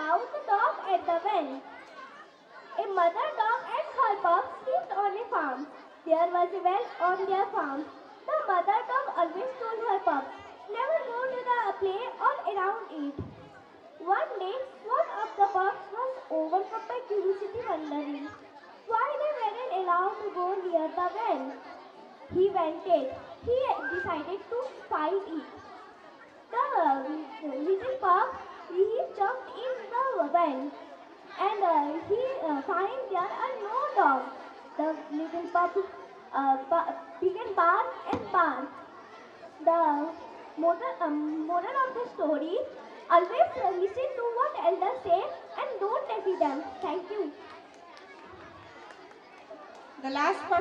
about the dog and the well. A mother dog and her pups lived on a farm. There was a well on their farm. The mother dog always told her pups, never go to the play or around it. One day, one of the pups was overcome by curiosity wondering why they weren't allowed to go near the well. He went it. He decided to fight it. The little pup, he jumped in the well and uh, he uh, find there are no dog. The little pup uh, began bark and bark. The moral, um, moral of the story, always listen to what elders say and don't defeat them. Thank you. The last person.